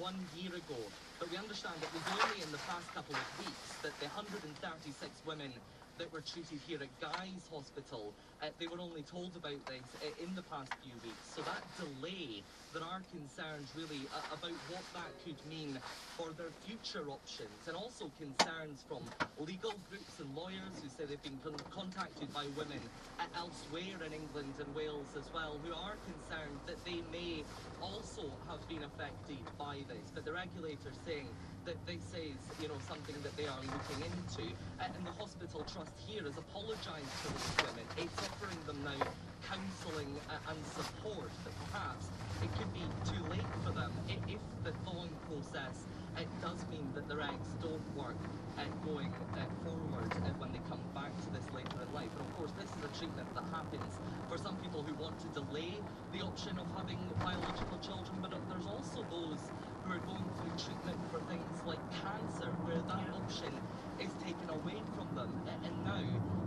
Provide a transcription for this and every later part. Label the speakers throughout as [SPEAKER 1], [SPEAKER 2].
[SPEAKER 1] one year ago. But we understand it was only in the past couple of weeks that the 136 women that were treated here at Guy's Hospital, uh, they were only told about this uh, in the past few weeks. So that delay, there are concerns really uh, about what that could mean for their future options, and also concerns from legal groups and lawyers who say they've been con- contacted by women uh, elsewhere in England and Wales as well, who are concerned that they may also have been affected by this. But the regulator saying that this is, you know, something that they are looking into. Uh, and the hospital trust here has apologised to those women. It's offering them now counselling and support, it could be too late for them if the thawing process it does mean that their eggs don't work uh, going forward uh, when they come back to this later in life. And of course, this is a treatment that happens for some people who want to delay the option of having biological children, but there's also those who are going through treatment for things like cancer, where that option is taken away from them, and now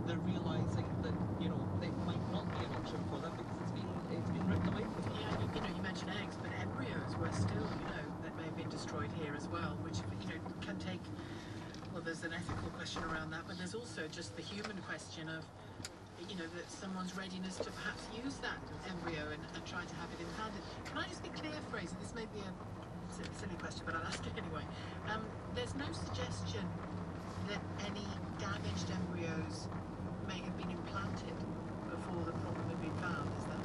[SPEAKER 1] they're realising that you know it might not be an option for them because it's been it's been ripped away from them.
[SPEAKER 2] Yeah, you know, eggs, but embryos were still, you know, that may have been destroyed here as well, which, you know, can take, well, there's an ethical question around that, but there's also just the human question of, you know, that someone's readiness to perhaps use that embryo and, and try to have it implanted. Can I just be clear, Fraser? This may be a silly question, but I'll ask it anyway. Um, there's no suggestion that any damaged embryos may have been implanted before the problem had been found, is there?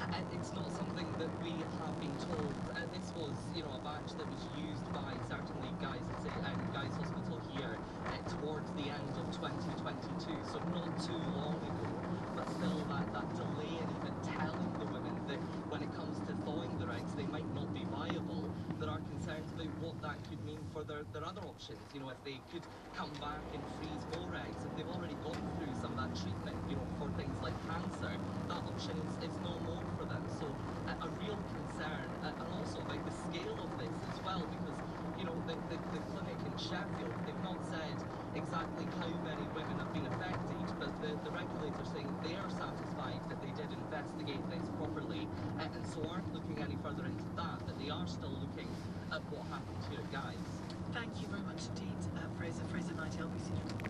[SPEAKER 1] And it's not something that we have been told. Uh, this was, you know, a batch that was used by certainly Guy's, um, Guy's Hospital here uh, towards the end of 2022, so not too long ago. But still, that, that delay in even telling the women that when it comes to thawing their eggs, they might not be viable. There are concerns about what that could mean for their, their other options. You know, if they could come back and freeze more eggs, if they've already gone through some of that treatment, you know, for things like cancer, that option is, is no more for them. So a, a real concern, and also about the scale of this as well, because you know the, the, the clinic in Sheffield, they've not said exactly how many women have been affected, but the, the regulator saying they are satisfied that they did investigate this properly, uh, and so aren't looking any further into that. That they are still looking at what happened here Guy's.
[SPEAKER 2] Thank you very much indeed, uh, Fraser. Fraser Knight, LBC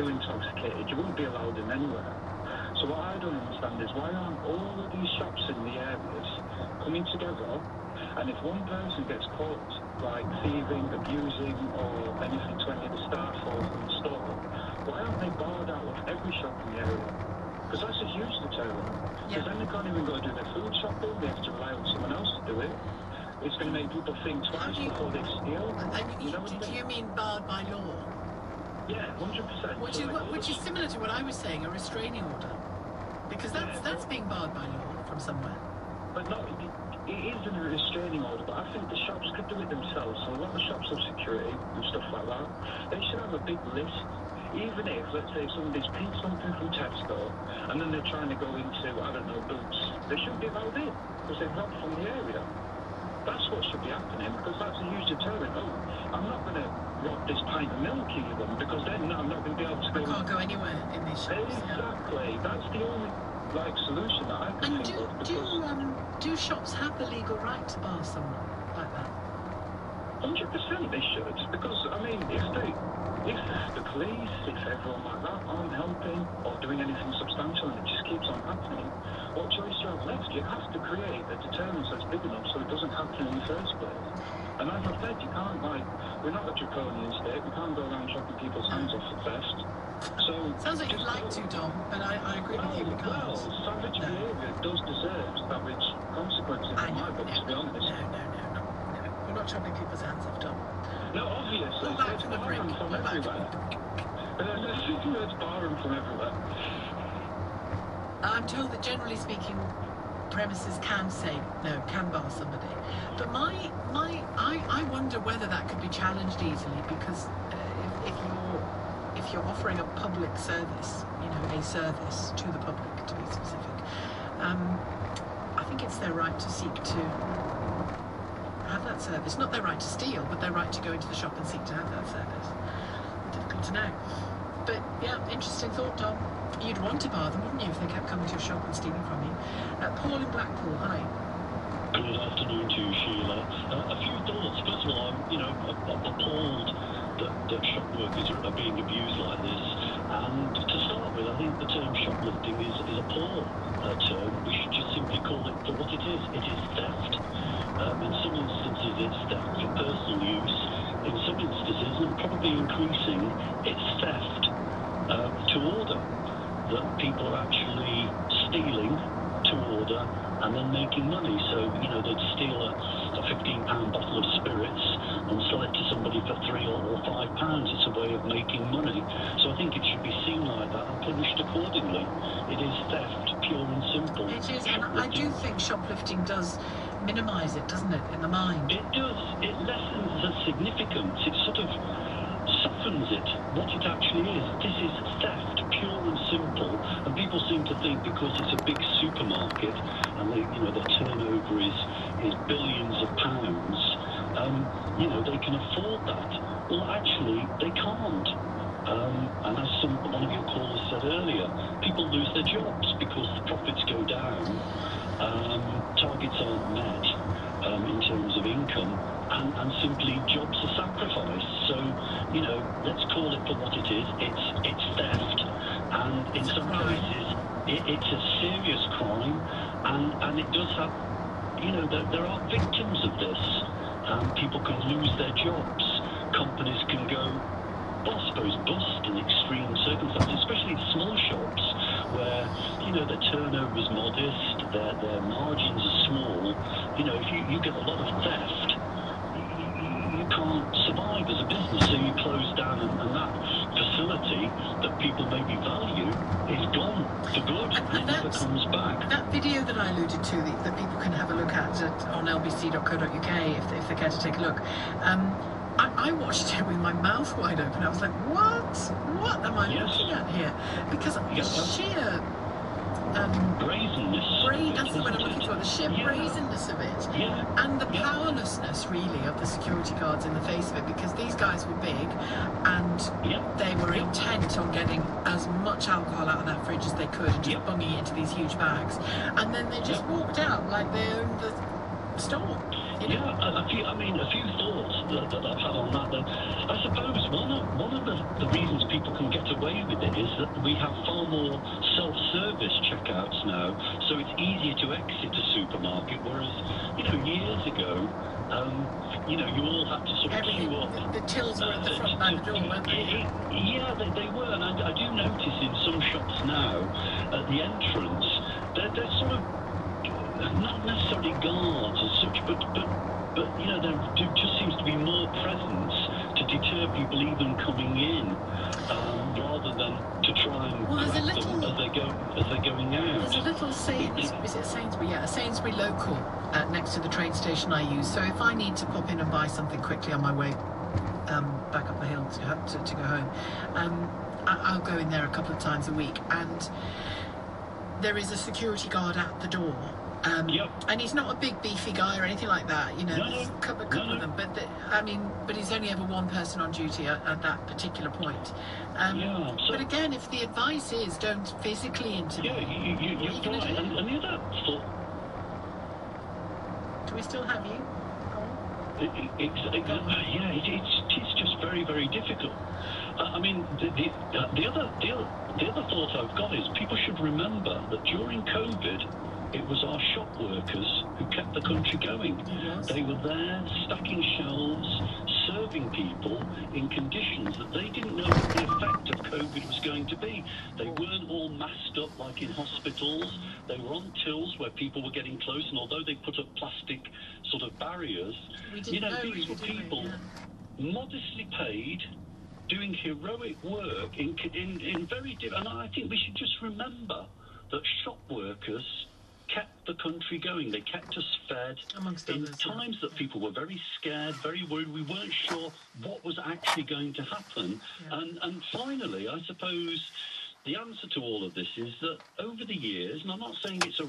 [SPEAKER 3] too intoxicated, you wouldn't be allowed in anywhere. So what I don't understand is why aren't all of these shops in the areas coming together and if one person gets caught like thieving, abusing or anything to any of the staff or from the store, why aren't they barred out of every shop in the area? Because that's a huge deterrent. Because
[SPEAKER 2] Yeah.
[SPEAKER 3] then they can't even go do their food shopping, they have to rely on someone else to do it. It's going to make people think twice
[SPEAKER 2] you-
[SPEAKER 3] before they steal.
[SPEAKER 2] And
[SPEAKER 3] You
[SPEAKER 2] you,
[SPEAKER 3] know what
[SPEAKER 2] do you mean barred by law?
[SPEAKER 3] Yeah, 100%.
[SPEAKER 2] Which is
[SPEAKER 3] like,
[SPEAKER 2] what,
[SPEAKER 3] all
[SPEAKER 2] which is similar to what I was saying, a restraining order, because that's
[SPEAKER 3] Yeah,
[SPEAKER 2] that's being barred by law from somewhere.
[SPEAKER 3] But no, it, it isn't a restraining order, but I think the shops could do it themselves. So a lot of shops have security and stuff like that. They should have a big list. Even if, let's say, somebody's picked something from Tesco and then they're trying to go into, I don't know, Boots, they shouldn't be allowed in because they've robbed from the area. That's what should be happening because that's a huge deterrent. Oh, I'm not going to rob this pint of milk even because then I'm not going to be able to go.
[SPEAKER 2] can't go anywhere in these shops. Yeah.
[SPEAKER 3] Exactly. That's the only like solution that I can
[SPEAKER 2] And
[SPEAKER 3] think
[SPEAKER 2] do
[SPEAKER 3] of
[SPEAKER 2] do um do shops have the legal right to bar someone
[SPEAKER 3] 100% they should, because, I mean, if they, if the police, if everyone like that aren't helping or doing anything substantial and it just keeps on happening, what choice do you have left? You have to create a deterrent that's big enough so it doesn't happen in the first place. And as I said, you can't, like, we're not a draconian state, we can't go around chopping people's hands off for theft. So,
[SPEAKER 2] Sounds like you'd like to, Tom, but I, I agree well, with you. because.
[SPEAKER 3] Well, savage
[SPEAKER 2] no.
[SPEAKER 3] behaviour does deserve savage consequences in my book, to be honest.
[SPEAKER 2] No, no no, no. We're people's hands off, Dom.
[SPEAKER 3] No, obviously.
[SPEAKER 2] Pull back from the
[SPEAKER 3] from
[SPEAKER 2] Pull back from
[SPEAKER 3] everywhere.
[SPEAKER 2] the.
[SPEAKER 3] There's barring from everywhere.
[SPEAKER 2] I'm told that generally speaking, premises can say no, can bar somebody. But my my I, I wonder whether that could be challenged easily because uh, if, if you're if you're offering a public service, you know, a service to the public to be specific, um, I think it's their right to seek to service. Not their right to steal, but their right to go into the shop and seek to have that service. Difficult to know. But yeah, interesting thought, Tom. You'd want to bar them, wouldn't you, if they kept coming to your shop and stealing from you? Uh, Paul in Blackpool, hi.
[SPEAKER 4] Good afternoon to you, Sheila. Uh, a few thoughts. First of all, I'm, you know, appalled that, that shop workers are, are being abused like this. And to start with, I think the term shoplifting is, is a poor uh, term. We should just simply call it for what it is. It is theft. Um, in some instances, it's theft for personal use. In some instances, and probably increasing, it's theft uh, to order. That people are actually stealing to order and then making money. So, you know, they'd steal a, a £15 bottle of spirits and sell it to somebody for three or, or five pounds. It's a way of making money. So I think it should be seen like that and punished accordingly. It is theft, pure and simple.
[SPEAKER 2] It is, and I do think shoplifting does minimise it, doesn't it, in the mind?
[SPEAKER 4] It does. It lessens the significance. It sort of softens it, what it actually is. This is theft, pure and simple. And people seem to think because it's a big supermarket and they, you know, the turnover is, is billions of pounds, um, you know, they can afford that. Well, actually, they can't. Um, and as some, one of your callers said earlier, people lose their jobs because the profits go down, um, targets aren't met um, in terms of income, and, and simply jobs are sacrificed. So, you know, let's call it for what it is. It's it's theft, and in some cases, it, it's a serious crime, and and it does have, you know, there, there are victims of this. Um, people can lose their jobs. Companies can go I suppose bust in extreme circumstances, especially small shops where, you know, their turnover is modest, their, their margins are small. You know, if you, you get a lot of theft, you, you- can't survive as a business, so you close down and, and that facility that people maybe value is gone for good.
[SPEAKER 2] And- and
[SPEAKER 4] it never comes back.
[SPEAKER 2] That video that I alluded to, that, that people can have a look at, at on lbc.co.uk if, if they care to take a look. Um, watched it with my mouth wide open. I was like, what? What am I
[SPEAKER 4] Yes.
[SPEAKER 2] looking at here? Because the
[SPEAKER 4] Yes.
[SPEAKER 2] sheer um,
[SPEAKER 4] Brazenness.
[SPEAKER 2] bra- that's the word I'm looking for, the sheer
[SPEAKER 4] Yeah.
[SPEAKER 2] brazenness of it.
[SPEAKER 4] Yeah.
[SPEAKER 2] And the powerlessness, really, of the security guards in the face of it, because these guys were big and
[SPEAKER 4] Yeah.
[SPEAKER 2] they were intent on getting as much alcohol out of that fridge as they could and just bunging it into these huge bags. And then they just walked out like they owned the store. You know?
[SPEAKER 4] Yeah, a, a few, I mean, a few thoughts that, that I've had on that. Then. I suppose one of, one of the, the reasons people can get away with it is that we have far more self-service checkouts now, so it's easier to exit a supermarket, whereas, you know, years ago, um, you know, you all had to sort of
[SPEAKER 2] Everything,
[SPEAKER 4] queue up.
[SPEAKER 2] the, the tills were at the front by the door, weren't they?
[SPEAKER 4] Yeah, they, they were, and I, I do notice in some shops now, at the entrance, they're, they're sort of not necessarily guards as such, but but but you know there do, just seems to be more presence to deter people even coming in, um, rather than to try and
[SPEAKER 2] Well, there's a
[SPEAKER 4] grab them
[SPEAKER 2] little-
[SPEAKER 4] as they go as they're going out.
[SPEAKER 2] There's a little Sains, is it Sainsbury? Yeah, a Sainsbury local uh, next to the train station I use. So if I need to pop in and buy something quickly on my way um, back up the hill to, to, to go home, um, I, I'll go in there a couple of times a week. And there is a security guard at the door. Um,
[SPEAKER 4] Yep.
[SPEAKER 2] And he's not a big beefy guy or anything like that, you know.
[SPEAKER 4] No,
[SPEAKER 2] There's
[SPEAKER 4] no.
[SPEAKER 2] a couple, a
[SPEAKER 4] No,
[SPEAKER 2] couple of them, but the, I mean, but he's only ever one person on duty at, at that particular point. Um,
[SPEAKER 4] Yeah, so-
[SPEAKER 2] but again, if the advice is don't physically intervene,
[SPEAKER 4] Yeah, you, you,
[SPEAKER 2] what are you
[SPEAKER 4] you're right.
[SPEAKER 2] do?
[SPEAKER 4] And, and the other thought
[SPEAKER 2] Do we still have you?
[SPEAKER 4] It, it, it's, it, yeah, it, it's, very, very difficult. I mean, the, the, uh, the, other, the, other, the other thought I've got is people should remember that during COVID, it was our shop workers who kept the country going.
[SPEAKER 2] Yes.
[SPEAKER 4] They were there stacking shelves, serving people in conditions that they didn't know what the effect of COVID was going to be. They weren't all masked up like in hospitals. They were on tills where people were getting close, and although they put up plastic sort of barriers, you know, these were people
[SPEAKER 2] Yeah.
[SPEAKER 4] Modestly paid, doing heroic work in, in, in very diff- and I think we should just remember that shop workers kept the country going. They kept us fed
[SPEAKER 2] Amongst
[SPEAKER 4] in
[SPEAKER 2] others. yeah.
[SPEAKER 4] times that people were very scared, very worried. We weren't sure what was actually going to happen.
[SPEAKER 2] Yeah.
[SPEAKER 4] And and finally, I suppose the answer to all of this is that over the years, and I'm not saying it's a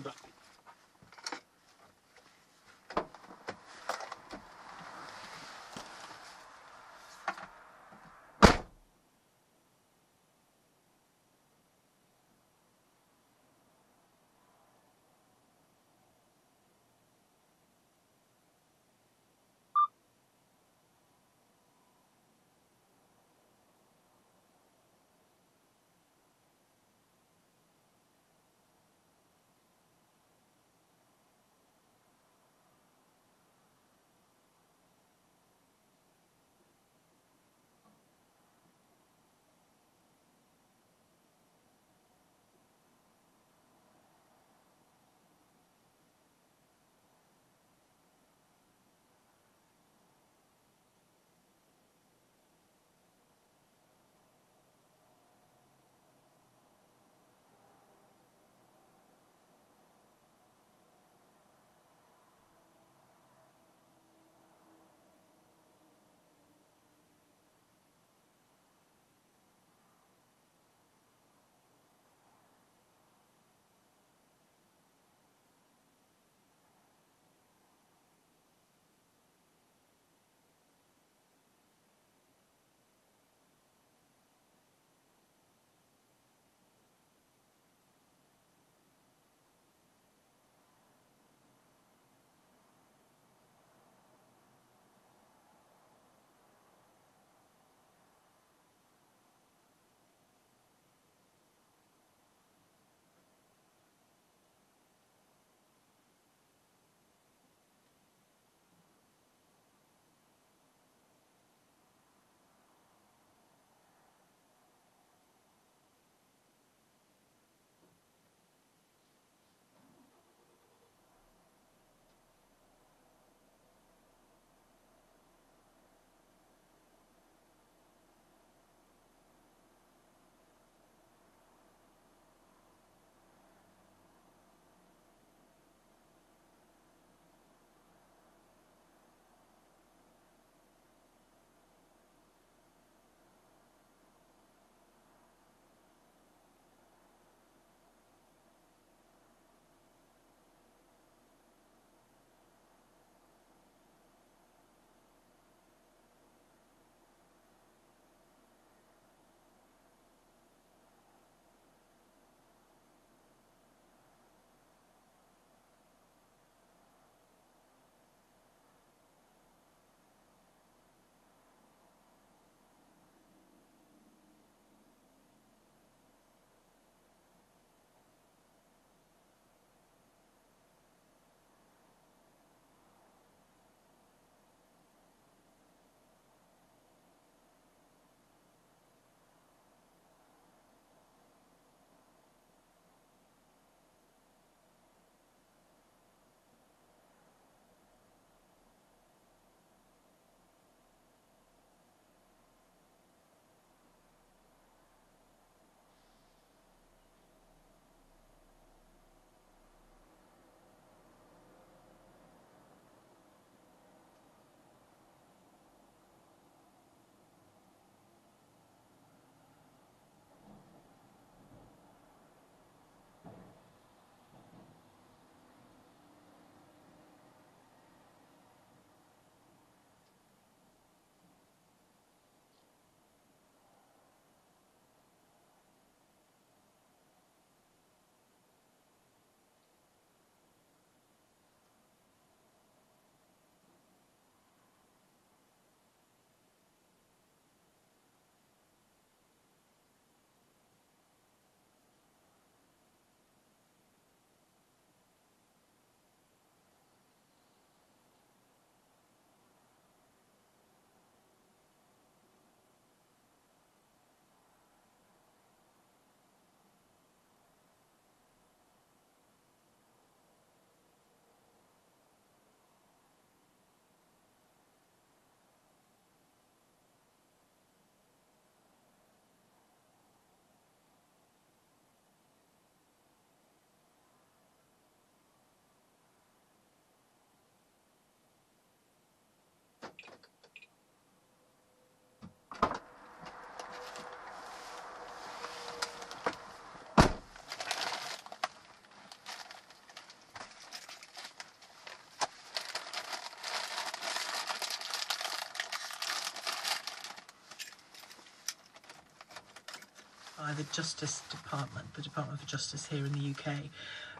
[SPEAKER 2] by the Justice Department, the Department for Justice here in the UK,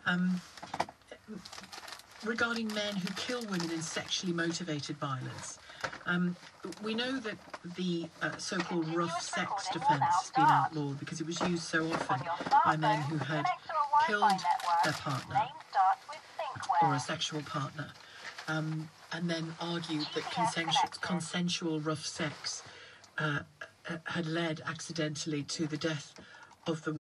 [SPEAKER 2] um, regarding men who kill women in sexually motivated violence. Um, we know that the uh, so-called rough sex defence has been outlawed because it was used so often by men who had killed their partner or a sexual partner, um, and then argued that consensual, consensual rough sex uh, uh, had led accidentally to the death of the